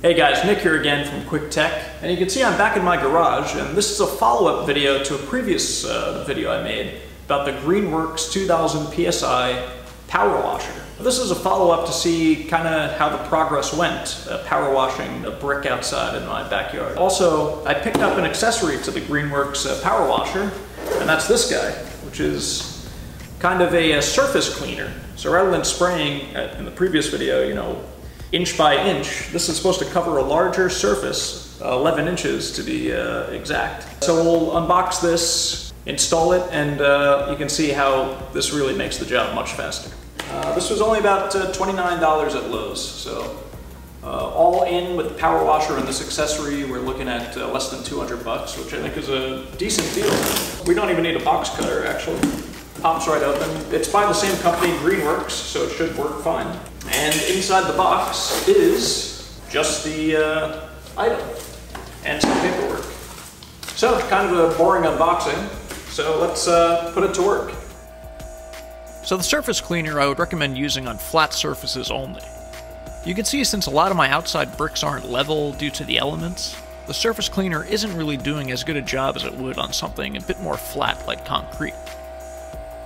Hey guys, Nick here again from Quick Tech, and you can see I'm back in my garage, and this is a follow-up video to a previous uh, video I made about the Greenworks 2000 PSI power washer. This is a follow-up to see kind of how the progress went, uh, power washing a brick outside in my backyard. Also, I picked up an accessory to the Greenworks uh, power washer, and that's this guy, which is kind of a, a surface cleaner. So rather than spraying, uh, in the previous video, you know, inch by inch. This is supposed to cover a larger surface, uh, 11 inches to be uh, exact. So we'll unbox this, install it, and uh, you can see how this really makes the job much faster. Uh, this was only about uh, $29 at Lowe's, so uh, all in with the power washer and this accessory, we're looking at less than 200 bucks, which I think is a decent deal. We don't even need a box cutter, actually. Pops right open. It's by the same company, Greenworks, so it should work fine. And inside the box is just the uh, item and some paperwork. So, kind of a boring unboxing, so let's uh, put it to work. So the surface cleaner I would recommend using on flat surfaces only. You can see since a lot of my outside bricks aren't level due to the elements, the surface cleaner isn't really doing as good a job as it would on something a bit more flat like concrete.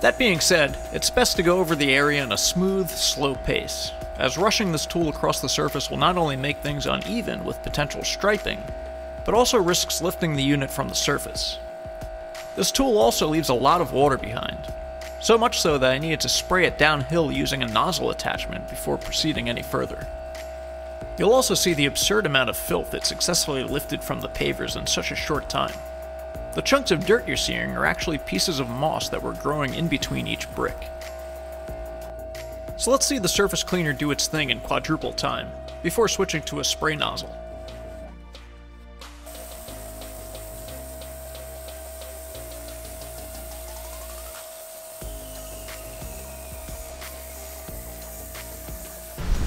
That being said, it's best to go over the area in a smooth, slow pace, as rushing this tool across the surface will not only make things uneven with potential striping, but also risks lifting the unit from the surface. This tool also leaves a lot of water behind, so much so that I needed to spray it downhill using a nozzle attachment before proceeding any further. You'll also see the absurd amount of filth it successfully lifted from the pavers in such a short time. The chunks of dirt you're seeing are actually pieces of moss that were growing in between each brick. So let's see the surface cleaner do its thing in quadruple time, before switching to a spray nozzle.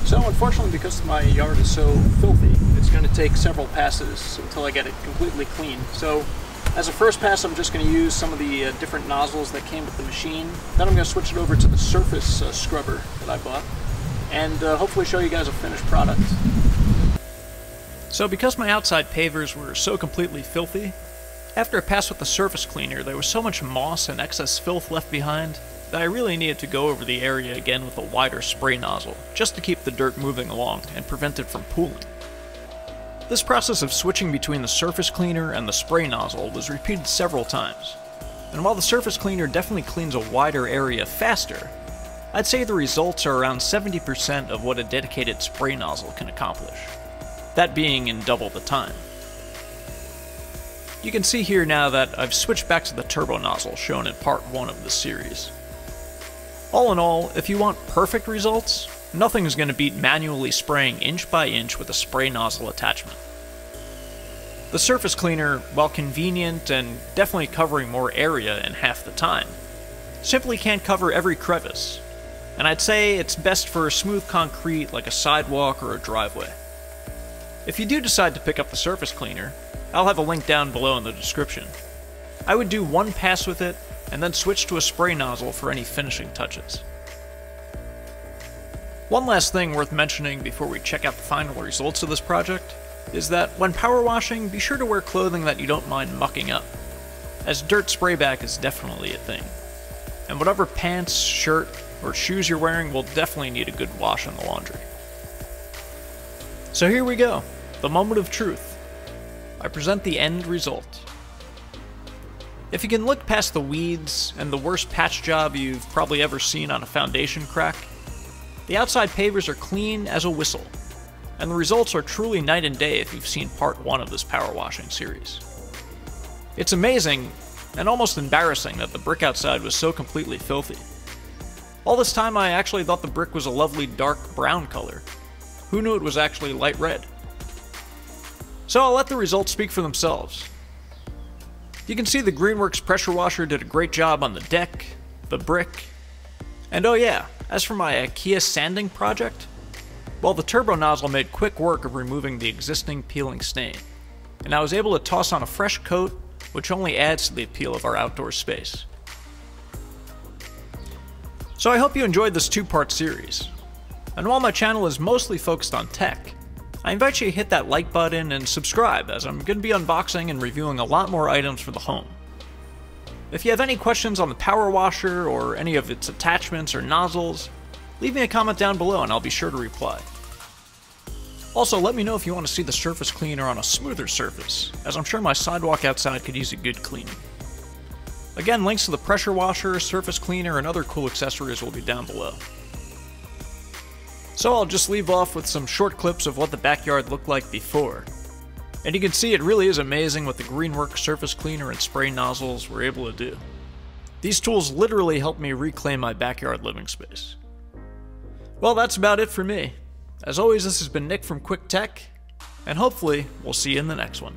So unfortunately because my yard is so filthy, it's going to take several passes until I get it completely clean. So as a first pass, I'm just going to use some of the uh, different nozzles that came with the machine. Then I'm going to switch it over to the surface uh, scrubber that I bought, and uh, hopefully show you guys a finished product. So because my outside pavers were so completely filthy, after a pass with the surface cleaner, there was so much moss and excess filth left behind that I really needed to go over the area again with a wider spray nozzle, just to keep the dirt moving along and prevent it from pooling. This process of switching between the surface cleaner and the spray nozzle was repeated several times. And while the surface cleaner definitely cleans a wider area faster, I'd say the results are around 70% of what a dedicated spray nozzle can accomplish. That being in double the time. You can see here now that I've switched back to the turbo nozzle shown in part 1 of the series. All in all, if you want perfect results, Nothing is going to beat manually spraying inch by inch with a spray nozzle attachment. The surface cleaner, while convenient and definitely covering more area in half the time, simply can't cover every crevice, and I'd say it's best for smooth concrete like a sidewalk or a driveway. If you do decide to pick up the surface cleaner, I'll have a link down below in the description. I would do one pass with it, and then switch to a spray nozzle for any finishing touches. One last thing worth mentioning before we check out the final results of this project is that when power washing, be sure to wear clothing that you don't mind mucking up, as dirt sprayback is definitely a thing. And whatever pants, shirt, or shoes you're wearing will definitely need a good wash in the laundry. So here we go, the moment of truth. I present the end result. If you can look past the weeds and the worst patch job you've probably ever seen on a foundation crack, the outside pavers are clean as a whistle, and the results are truly night and day if you've seen part 1 of this power washing series. It's amazing, and almost embarrassing that the brick outside was so completely filthy. All this time I actually thought the brick was a lovely dark brown color. Who knew it was actually light red? So I'll let the results speak for themselves. You can see the Greenworks pressure washer did a great job on the deck, the brick, and oh yeah, as for my IKEA sanding project, well, the turbo nozzle made quick work of removing the existing peeling stain, and I was able to toss on a fresh coat, which only adds to the appeal of our outdoor space. So I hope you enjoyed this two-part series. And while my channel is mostly focused on tech, I invite you to hit that like button and subscribe, as I'm going to be unboxing and reviewing a lot more items for the home. If you have any questions on the power washer or any of its attachments or nozzles, leave me a comment down below and I'll be sure to reply. Also, let me know if you want to see the surface cleaner on a smoother surface, as I'm sure my sidewalk outside could use a good cleaning. Again, links to the pressure washer, surface cleaner, and other cool accessories will be down below. So I'll just leave off with some short clips of what the backyard looked like before. And you can see it really is amazing what the Greenwork surface cleaner and spray nozzles were able to do. These tools literally helped me reclaim my backyard living space. Well, that's about it for me. As always, this has been Nick from Quick Tech, and hopefully, we'll see you in the next one.